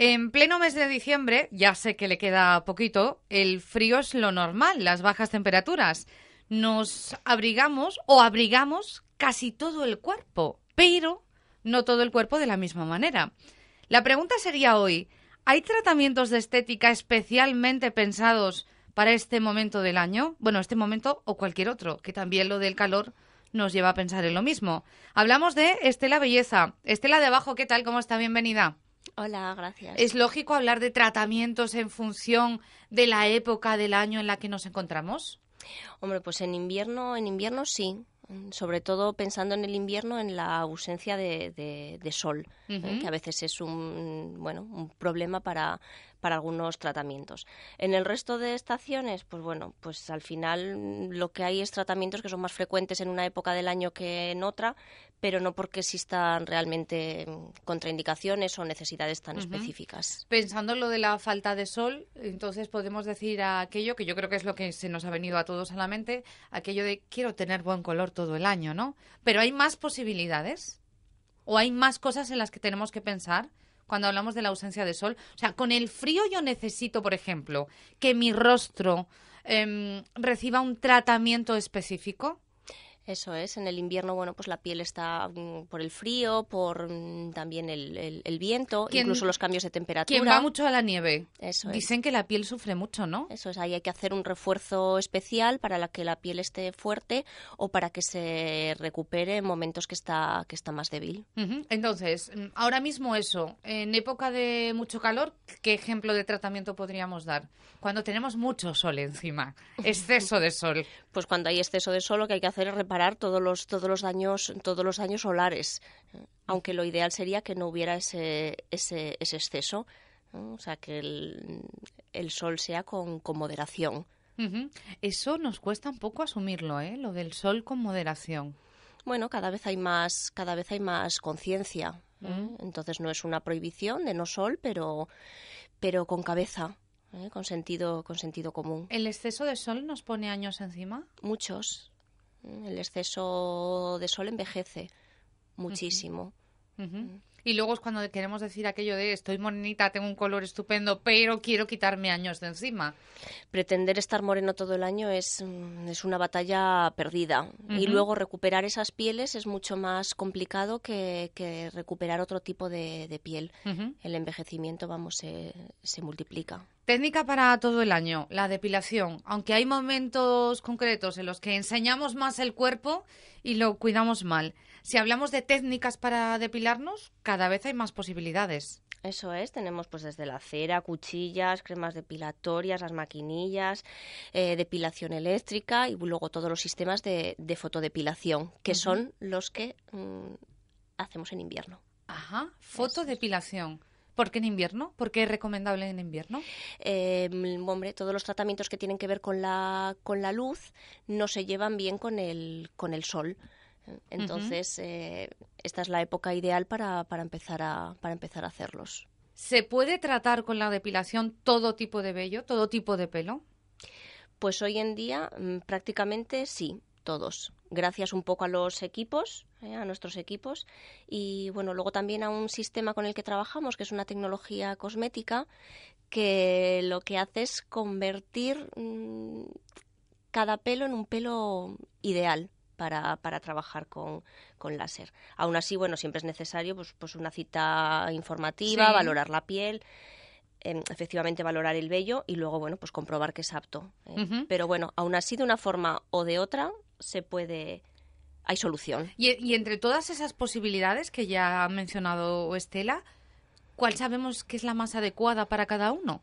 En pleno mes de diciembre, ya sé que le queda poquito, el frío es lo normal, las bajas temperaturas. Nos abrigamos o abrigamos casi todo el cuerpo, pero no todo el cuerpo de la misma manera. La pregunta sería hoy, ¿hay tratamientos de estética especialmente pensados para este momento del año? Bueno, este momento o cualquier otro, que también lo del calor nos lleva a pensar en lo mismo. Hablamos de Estela Belleza. Estela de abajo, ¿qué tal? ¿Cómo está? Bienvenida. Hola, gracias. ¿Es lógico hablar de tratamientos en función de la época del año en la que nos encontramos? Hombre, pues en invierno, en invierno sí. Sobre todo pensando en el invierno, en la ausencia de, sol, ¿eh? que a veces es un bueno un problema para, para algunos tratamientos. En el resto de estaciones, pues bueno, pues al final lo que hay es tratamientos que son más frecuentes en una época del año que en otra, pero no porque existan realmente contraindicaciones o necesidades tan específicas. Pensando en lo de la falta de sol, entonces podemos decir aquello que yo creo que es lo que se nos ha venido a todos a la mente, aquello de quiero tener buen color todo el año, ¿no? Pero hay más posibilidades o hay más cosas en las que tenemos que pensar cuando hablamos de la ausencia de sol. O sea, con el frío yo necesito, por ejemplo, que mi rostro em, reciba un tratamiento específico. Eso es, en el invierno, bueno, pues la piel está mm, por el frío, por mm, también el, viento, incluso los cambios de temperatura. Quien va mucho a la nieve. Eso Dicen que la piel sufre mucho, ¿no? Eso es, ahí hay que hacer un refuerzo especial para que la piel esté fuerte o para que se recupere en momentos que está, que está más débil. Entonces, mm, ahora mismo eso, en época de mucho calor, ¿qué ejemplo de tratamiento podríamos dar? Cuando tenemos mucho sol encima, exceso de sol. Pues cuando hay exceso de sol lo que hay que hacer es reparar todos los, todos los daños, todos los daños solares, aunque lo ideal sería que no hubiera ese, ese, ese exceso, o sea, que el, el sol sea con, con moderación. Eso nos cuesta un poco asumirlo, ¿eh? Lo del sol con moderación. Bueno, cada vez hay más, cada vez hay más conciencia. ¿eh? Entonces no es una prohibición de no sol, pero, pero con cabeza. ¿eh? Con sentido, con sentido común. ¿El exceso de sol nos pone años encima? Muchos, el exceso de sol envejece muchísimo. Y luego es cuando queremos decir aquello de estoy morenita, tengo un color estupendo, pero quiero quitarme años de encima. Pretender estar moreno todo el año es, mm, es una batalla perdida. Y luego recuperar esas pieles es mucho más complicado que, recuperar otro tipo de, piel. El envejecimiento, vamos, se, se multiplica. Técnica para todo el año, la depilación. Aunque hay momentos concretos en los que enseñamos más el cuerpo y lo cuidamos mal. Si hablamos de técnicas para depilarnos, cada vez hay más posibilidades. Eso es, tenemos pues desde la cera, cuchillas, cremas depilatorias, las maquinillas, eh, depilación eléctrica y luego todos los sistemas de, fotodepilación, que son los que mm, hacemos en invierno. Ajá, fotodepilación. ¿Por qué en invierno? ¿Por qué es recomendable en invierno? Eh, hombre, todos los tratamientos que tienen que ver con la, con la luz no se llevan bien con el, con el sol. Entonces, eh, esta es la época ideal para, para, empezar a, para empezar a hacerlos. ¿Se puede tratar con la depilación todo tipo de vello, todo tipo de pelo? Pues hoy en día mm, prácticamente sí, todos. Gracias un poco a los equipos, eh, a nuestros equipos, y bueno, luego también a un sistema con el que trabajamos, que es una tecnología cosmética, que lo que hace es convertir mm, cada pelo en un pelo ideal para, para trabajar con, con, láser. Aún así, bueno, siempre es necesario pues, pues una cita informativa, valorar la piel em, efectivamente valorar el vello y luego, bueno, pues comprobar que es apto. ¿eh? Pero bueno, aún así, de una forma o de otra, se puede... Hay solución. Y, y entre todas esas posibilidades que ya ha mencionado Estela, ¿cuál sabemos que es la más adecuada para cada uno?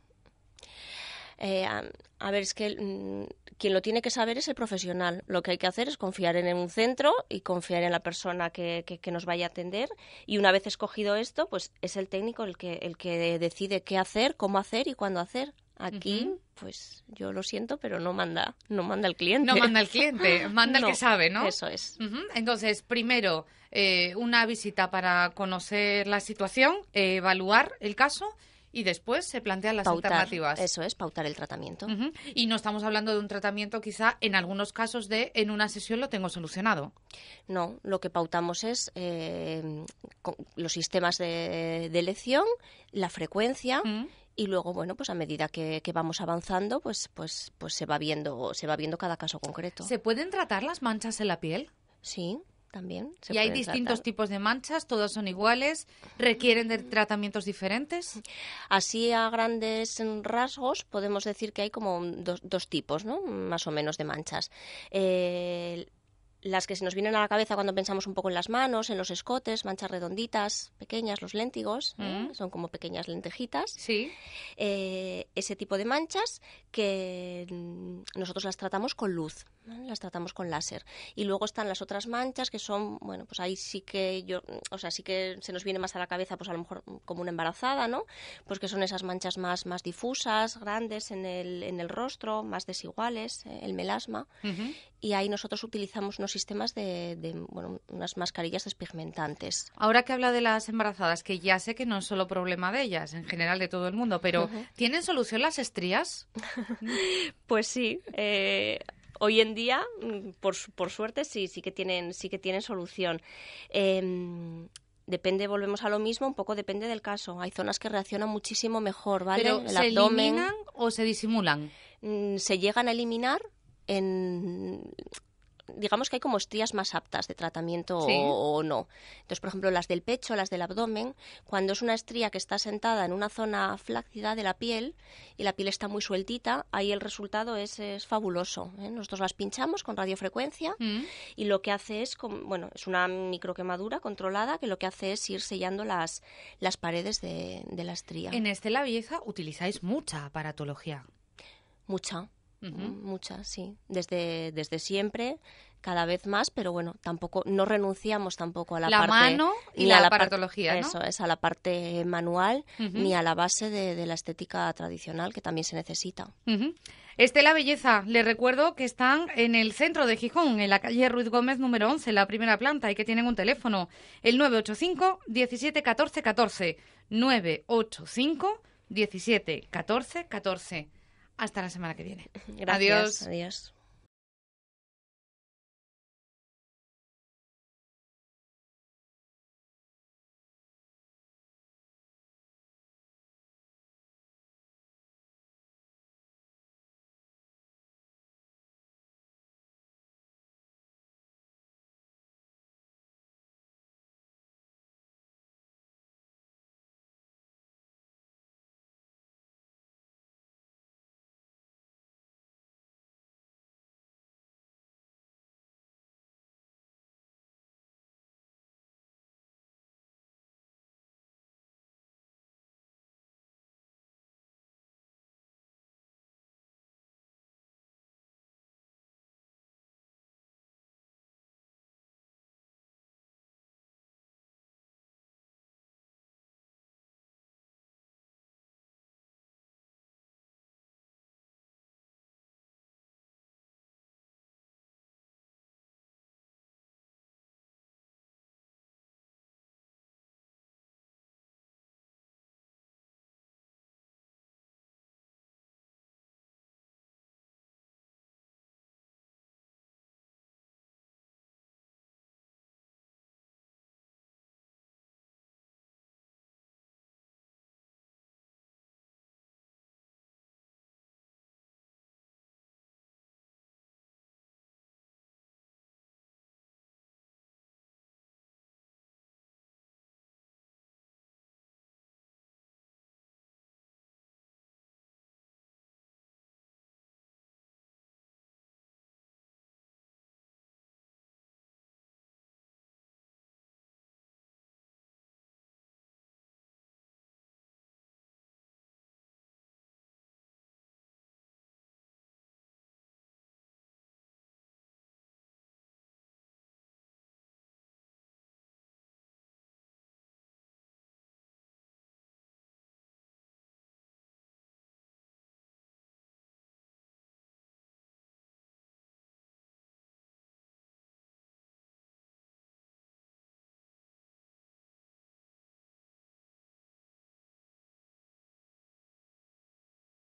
Eh, a, ver, es que mm, quien lo tiene que saber es el profesional. Lo que hay que hacer es confiar en un centro y confiar en la persona que, que, nos vaya a atender. Y una vez escogido esto, pues es el técnico el que, el que decide qué hacer, cómo hacer y cuándo hacer. Aquí, pues yo lo siento, pero no manda, no manda el cliente. No manda el cliente, manda el que sabe, ¿no? Eso es. Entonces, primero, eh, una visita para conocer la situación, evaluar el caso y después se plantean las pautar, alternativas. Eso es, pautar el tratamiento. Y no estamos hablando de un tratamiento quizá en algunos casos de en una sesión lo tengo solucionado. No, lo que pautamos es eh, con- los sistemas de, de elección, la frecuencia. Y luego, bueno, pues a medida que, que vamos avanzando, pues, pues, pues se va viendo, se va viendo cada caso concreto. ¿Se pueden tratar las manchas en la piel? Sí, también. se y hay distintos tratar. tipos de manchas, todas son iguales, requieren de tratamientos diferentes. Así a grandes rasgos podemos decir que hay como dos, dos tipos, ¿no? Más o menos de manchas. Eh, las que se nos vienen a la cabeza cuando pensamos un poco en las manos, en los escotes, manchas redonditas, pequeñas, los léntigos, ¿eh? Mm. son como pequeñas lentejitas. Sí. Eh, ese tipo de manchas que mm, nosotros las tratamos con luz, las tratamos con láser. Y luego están las otras manchas que son, bueno, pues ahí sí que yo, o sea, sí que se nos viene más a la cabeza, pues a lo mejor como una embarazada, ¿no? Pues que son esas manchas más, más difusas, grandes en el, en el rostro, más desiguales, eh, el melasma. Y ahí nosotros utilizamos unos sistemas de, de, bueno, unas mascarillas despigmentantes. Ahora que habla de las embarazadas, que ya sé que no es solo problema de ellas, en general de todo el mundo, pero. ¿tienen solución las estrías? Pues sí, eh, hoy en día, mm, por, por suerte, sí, sí que tienen, sí que tienen solución. Em, depende, volvemos a lo mismo, un poco depende del caso. Hay zonas que reaccionan muchísimo mejor, ¿vale? ¿Pero El se abdomen eliminan o se disimulan? mm, se llegan a eliminar en digamos que hay como estrías más aptas de tratamiento Sí. o, o no. Entonces, por ejemplo, las del pecho, las del abdomen, cuando es una estría que está sentada en una zona flácida de la piel y la piel está muy sueltita, ahí el resultado es, es fabuloso. ¿eh? Nosotros las pinchamos con radiofrecuencia Mm. y lo que hace es, bueno, es una microquemadura controlada que lo que hace es ir sellando las, las paredes de, de la estría. En Estela Belleza utilizáis mucha aparatología. Mucha. Ujú. Mm, Mucha, sí. Desde, desde siempre, cada vez más, pero bueno, tampoco, no renunciamos tampoco a la, La parte... mano y ni la aparatología, ¿no? Eso es, a la parte manual, ni a la base de, de la estética tradicional, que también se necesita. Ujú. Estela Belleza, les recuerdo que están en el centro de Gijón, en la calle Ruiz Gómez número 11, en la primera planta, y que tienen un teléfono, el 985 17 14 14. 985 17 14 14. Hasta la semana que viene. Gracias. Adiós. Adiós.